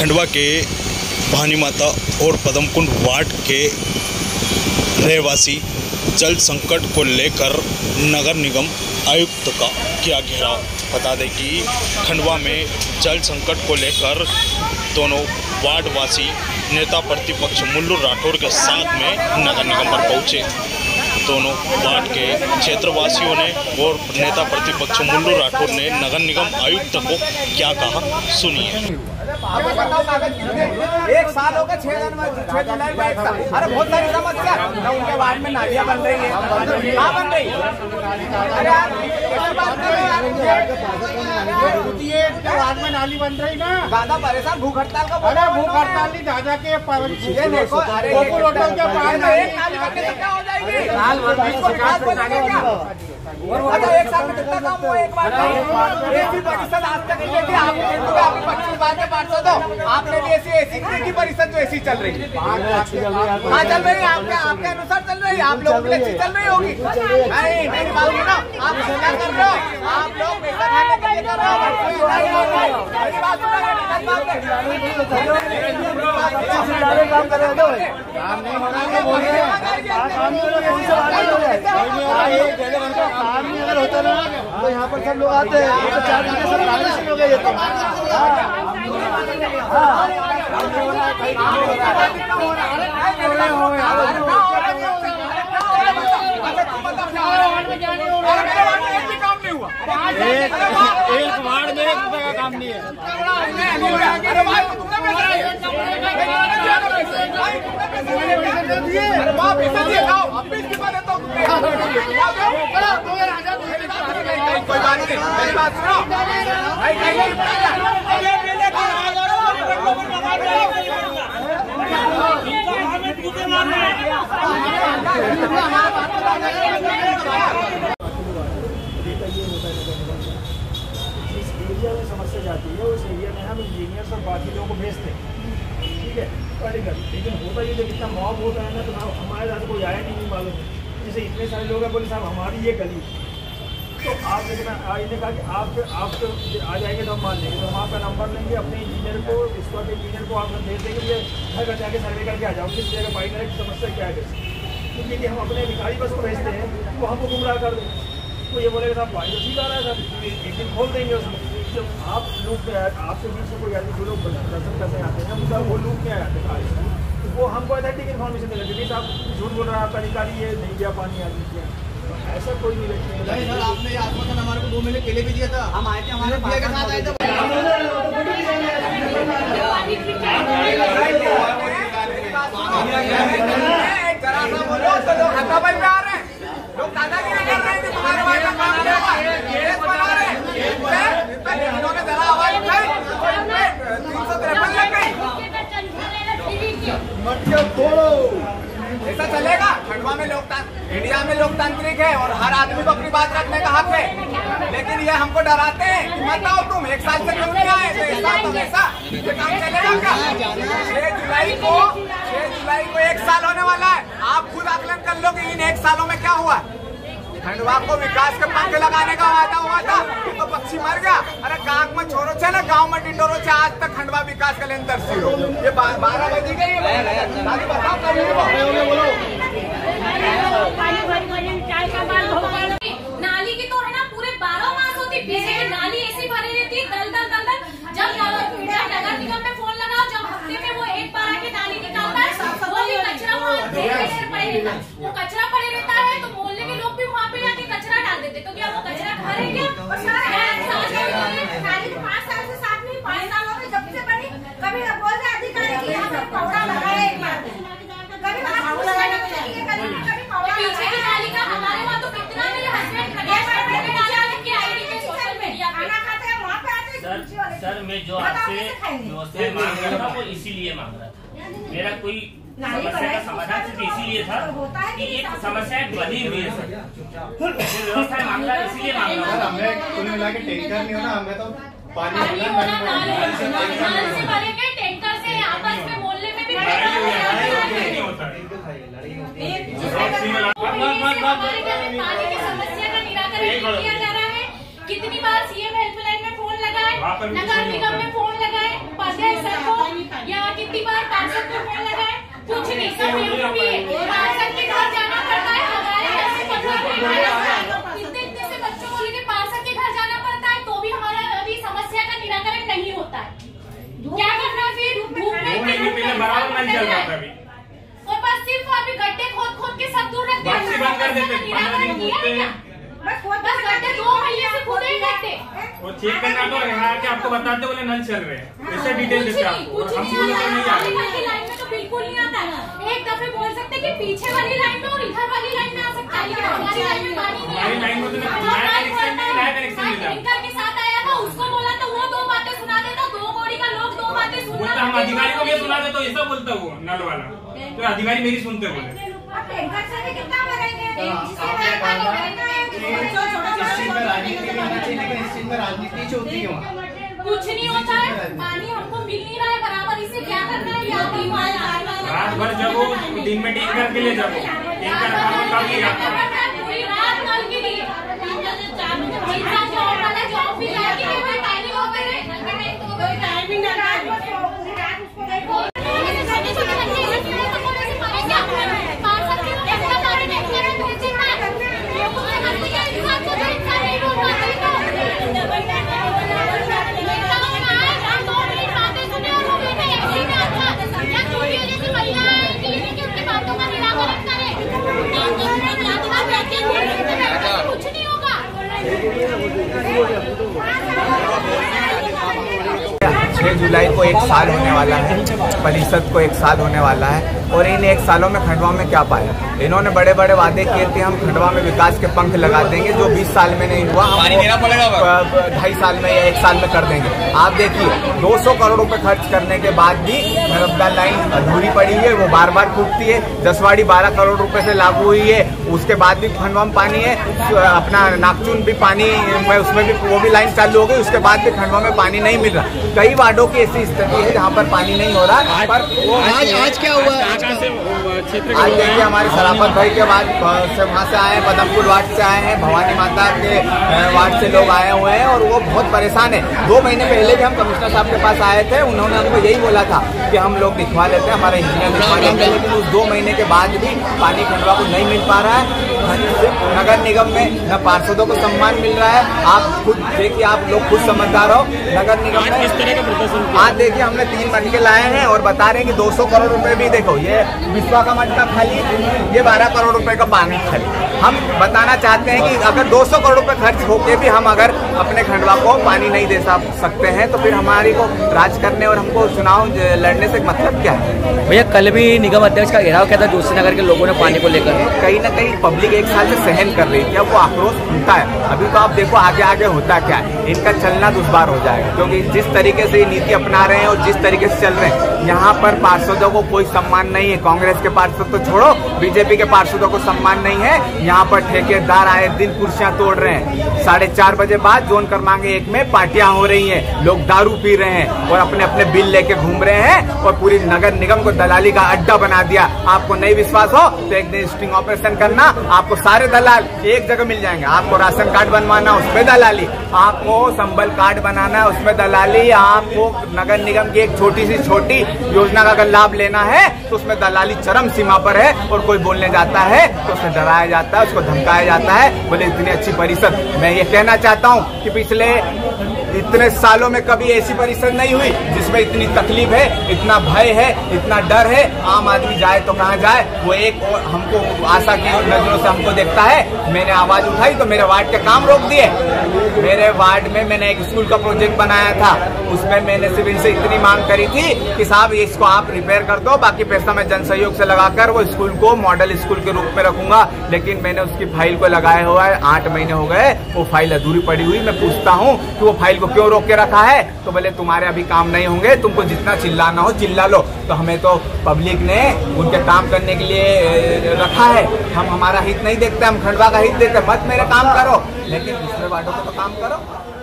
खंडवा के भानी माता और पदमकुंड वार्ड के रहवासी जल संकट को लेकर नगर निगम आयुक्त का किया घेराव। बता दें कि खंडवा में जल संकट को लेकर दोनों वार्डवासी नेता प्रतिपक्ष मुल्लू राठौर के साथ में नगर निगम पर पहुँचे। दोनों वार्ड के क्षेत्रवासियों ने और नेता प्रतिपक्ष मुल्लू राठौर ने नगर निगम आयुक्त को क्या कहा, सुनिए। आपको बताओ कागज़ एक साल हो गया छह जनवरी छह जुलाई में एक साल अरे बहुत सारी समस्या न उनके वार्ड में नालियाँ बन रही है। कहाँ बन रही? अरे हो वार्ड में नाली बन रही ना ज़्यादा परेशान भूख हड़ताल का अरे भूख हड़ताल नहीं दादा के अरे होटल के पास नाली बनने से क्या? हो जाएगी अच्छा एक साल में कितना काम हुआ एक बार में परिषद आज तक नहीं देखी आपने हिंदू में आपकी पच्चीस बार के पार्षद हो आपने भी ऐसी ऐसी की परिषद जो ऐसी चल रही है। हाँ चल रही है आपके आपके अनुसार चल रही है आप लोगों के अच्छी चल रही होगी। नहीं मेरी बात सुनो आप क्या कर रहे हो आप लोग पैसा खाने के लिए कर रहे हो। मेरी बात सुनो मेरी काम नहीं अगर होता ना तो यहाँ पर सब लोग आते हैं। तो चार घंटे सब काम शुरू हो गए तो। एक एक वार्ड में एक रुपए का काम नहीं है। जिस एरिया में समस्या जाती है, उस एरिया में हम इंजीनियर और बाकी लोगों को भेजते हैं। ठीक है? बड़ी लेकिन होता ये जब इतना मॉब होता है ना तो हम- हमारे साथ कोई आया नहीं मालूम जैसे इतने सारे लोग हैं बोले साहब, हमारी ये गली। तो आप लेकिन इन्हें कहा कि आप आप तो आ जाएँगे तो हम मान लेंगे। तो हम आपका नंबर लेंगे, अपने इंजीनियर को इसको के इंजीनियर को आप भेज देंगे ये घर घर जाके सर्वे करके आ जाओ, किस जगह पाई की समस्या क्या है। क्योंकि हम अपने अधिकारी बस को भेजते हैं तो हमको गुमराह कर देंगे तो ये बोलेगा, साहब, भाई तो ठीक आ रहा है, साहब, एक दिन खोल देंगे उसमें जब आप लूप में आए आपके बीच में कोई आदमी जो लोग दर्शन करने आते हैं उनका वो लूप में आ जाते हैं तो वो हमको अथेंटिक इन्फॉर्मेशन दे लगे साहब झूठ बोल रहा है आपका अधिकारी है नहीं दिया पानी आदमी किया तो ऐसा कोई नहीं लगता। नहीं सर आपने ये हमारे को दो महीने केले भी दिया था। हम आए थे हमारे के साथ आए थे जरा सा बोलो तो लोग हथाबल पे आ रहे हैं लोग दादागिरी कर रहे हैं कि तुम्हारे भाई का काम क्या हुआ केस बना रहे हैं इन पे- इन पे इन्होंने जरा आवाज़ उठाई तो इन पे तीन सौ तिरपन लग गई ऐसा चलेगा खंडवा में लोकतंत्र इंडिया में लोकतांत्रिक है और हर आदमी को अपनी बात रखने का हक है। लेकिन ये हमको डराते हैं कि मत आओ तुम, एक साल से क्यों नहीं आए तो एक साल हमेशा ये काम चलेगा क्या? छह जुलाई को, छह जुलाई को एक साल होने वाला है। आप खुद आकलन कर लो कि इन एक सालों में क्या हुआ? खंडवा को विकास के पंख लगाने का वादा हुआ था तो पक्षी मर गया। अरे काक में छोरो छे ना, गाँव में टिंडोरो छे आज तक खंडवा विकास के लिए तरसी हो। ये बारह बजे गई है बताओ नाली की तो है ना पूरे बारह मास होती पीछे की नाली ऐसी भरी रहती दल दल दल दल। जब नगर निगम में फ़ोन लगाओ जब हफ़्ते में वो एक बार आके नाली निकालता है वो भी कचरा वहाँ पड़े रहता है। वो कचरा पड़े रहता है तो मोहल्ले के लोग भी वहाँ पे जाके कचरा डाल देते तो क्या वो कचरा घर है क्या? और सारा पाँच साल से साथ में पाँच साल हो गए जब से बनी कभी बोल रहे अधिकारी की यहाँ पे पौड़ा लगाया एक बार कभी वहाँ घूस लेने को चाहिए, कभी कभी पौड़ा पीछे की नाली का हमारे वहाँ तो कितना मेरे हस्बैंड खड़े डाला कि आईडी पे सोशल मीडिया पे खाना खाते हैं वहाँ पे आते सर सर मैं जो आपसे व्यवस्था मांग रहा था वो इसीलिए मांग रहा था। मेरा कोई समस्या का समाधान सिर्फ़ इसीलिए था कि ये समस्या बनी हुई है सर। व्यवस्था मांग रहा इसीलिए मांग रहा था। हमें कुल मिला के टैंकर नहीं होना हमें तो पानी से भरे टैंकर से आपस में में भी नहीं होता। हमारे पानी की समस्या का निराकरण किया जा रहा है। कितनी बार सीएम हेल्पलाइन नगर निगम में फ़ोन लगाए उपाध्याय सर को या कितनी बार पार्षद को फ़ोन लगाए कुछ नहीं सब पार्षद के घर जाना पड़ता है हमारे इतने इतने से बच्चों को लेकर पार्षद के घर जाना पड़ता है तो भी हमारा अभी समस्या का निराकरण नहीं होता है। क्या करना फिर? धूप में और बस सिर्फ़ अभी गड्ढे खोद खोद के सब दूर रखते हैं हैं गड्ढे दो महीने से खुद गड्ढे वो चेक करना तो यहाँ आपको बताते बोले नल चल रहे हैं। ऐसे डिटेल देते आपको हम नहीं पूरे नहीं है। आगे लाइन में तो बिल्कुल नहीं आता एक दफे बोल सकते कि पीछे वाली लाइन में और इधर वाली लाइन में आ सकता है लेकिन हमारी लाइन में पानी नहीं हमारी लाइन में तो नया कनेक्शन नहीं, नया कनेक्शन मिला। टेंकर के साथ आया था उसको बोला तो वो दो बातें सुना देता दो कौड़ी का लोग दो बातें सुनना हम अधिकारी को भी सुना दे तो ऐसा बोलता वो नल वाला। तो अधिकारी मेरी सुनते बोले। राजनीति होती है कुछ नहीं होता है पानी हमको मिल नहीं रहा है बराबर इसे क्या करना है? रात भर जब वो दिन में ठीक करके ले जाओ ठीक कर काम कब किया पूरी रात नल के लिए। जॉब वाला जॉब भी जाके कोई टाइमिंग हो। गए जुलाई को एक साल होने वाला है परिषद को एक साल होने वाला है। और इन एक सालों में खंडवा में क्या पाया? इन्होंने बड़े बड़े वादे किए थे हम खंडवा में विकास के पंख लगा देंगे जो 20 साल में नहीं हुआ हम ढाई साल में या एक साल में कर देंगे। आप देखिए 200 करोड़ रुपए खर्च करने के बाद भी नर्मदा लाइन अधूरी पड़ी है वो बार बार टूटती है। जसवाड़ी 12 करोड़ रुपए से लागू हुई है उसके बाद भी खंडवा में पानी है अपना नागचून भी पानी में उसमें भी वो भी लाइन चालू हो गई उसके बाद भी खंडवा में पानी नहीं मिल रहा। कई वार्डों की ऐसी स्थिति है जहाँ पर पानी नहीं हो रहा पर आज आज क्या हुआ? आज आज देखिए हमारे सराफत भाई के बाद से वहाँ से आए हैं पदमपुर वार्ड से आए हैं भवानी माता के वार्ड से लोग आए हुए हैं और वो बहुत परेशान है। दो महीने पहले भी हम कमिश्नर साहब के पास आए थे उन्होंने हमको यही बोला था कि हम लोग दिखवा लेते हैं हमारे इंजीनियर दिखवा लेते हैं लेकिन उस दो महीने के बाद भी पानी खंडवा को नहीं मिल पा रहा है। नगर निगम में न पार्षदों को सम्मान मिल रहा है। आप खुद देखिए आप लोग खुद समझदार हो। नगर निगम में किस तरह का प्रदर्शन आज देखिए हमने तीन मटके लाए हैं और बता रहे हैं कि 200 करोड़ रुपए भी देखो ये विश्वा का मटका खाली ये 12 करोड़ रुपए का पानी खाली। हम बताना चाहते हैं कि अगर 200 करोड़ रुपए खर्च होके भी हम अगर अपने खंडवा को पानी नहीं दे सकते हैं तो फिर हमारी को राज करने और हमको चुनाव लड़ने से मतलब क्या है? भैया कल भी निगम अध्यक्ष का घेराव किया था जोशी नगर के लोगों ने पानी को लेकर। कहीं ना कहीं पब्लिक एक साल से सहन कर रही थी अब वो आक्रोश उठता है? अभी तो आप देखो आगे आगे होता क्या है। इनका चलना दुश्वार हो जाएगा क्योंकि जिस तरीके से ये नीति अपना रहे हैं और जिस तरीके से चल रहे हैं यहाँ पर पार्षदों को कोई सम्मान नहीं है। कांग्रेस के पार्षद तो छोड़ो, बीजेपी के पार्षदों को सम्मान नहीं है। यहाँ पर ठेकेदार आए, दिन कुर्सियाँ तोड़ रहे हैं। साढ़े चार बजे बाद जोन क्रमांक एक में पार्टियाँ हो रही हैं। लोग दारू पी रहे हैं और अपने अपने बिल लेके घूम रहे हैं और पूरी नगर निगम को दलाली का अड्डा बना दिया। आपको नहीं विश्वास हो तो एक दिन स्टिंग ऑपरेशन करना। आपको सारे दलाल एक जगह मिल जाएँगे। आपको राशन कार्ड बनवाना, उसमें दलाली। आपको संबल कार्ड बनाना, उसमें दलाली। आपको नगर निगम की एक छोटी सी छोटी योजना का अगर लाभ लेना है तो उसमें दलाली चरम सीमा पर है और कोई बोलने जाता है तो उसे डराया जाता है, उसको धमकाया जाता है। बोले, इतनी अच्छी परिषद। मैं ये कहना चाहता हूँ कि पिछले इतने सालों में कभी ऐसी परिषद नहीं हुई जिसमें इतनी तकलीफ़ है, इतना भय है, इतना डर है, आम आदमी जाए तो कहाँ जाए? वो एक और हमको आशा की नज़रों से हमको देखता है। मैंने आवाज़ उठाई तो मेरे वार्ड के काम रोक दिए। मेरे वार्ड में मैंने एक स्कूल का प्रोजेक्ट बनाया था। उसमें मैंने सिविल से इतनी मांग करी थी कि साहब, इसको आप रिपेयर कर दो, बाकी पैसा मैं जन सहयोग से लगाकर वो स्कूल को मॉडल स्कूल के रूप में रखूँगा। लेकिन मैंने उसकी फ़ाइल को लगाया हुआ है, आठ महीने हो गए, वो फ़ाइल अधूरी पड़ी हुई। मैं पूछता हूँ कि वो फ़ाइल को क्यों रोक के रखा है? तो बोले, तुम्हारे अभी काम नहीं होंगे। तुमको जितना चिल्लाना हो चिल्ला लो। तो हमें तो पब्लिक ने उनके काम करने के लिए रखा है। हम हमारा हित नहीं देखते, हम खंडवा का हित देखते मत मेरे काम करो। लेकिन दूसरे वार्डों का तो काम करो।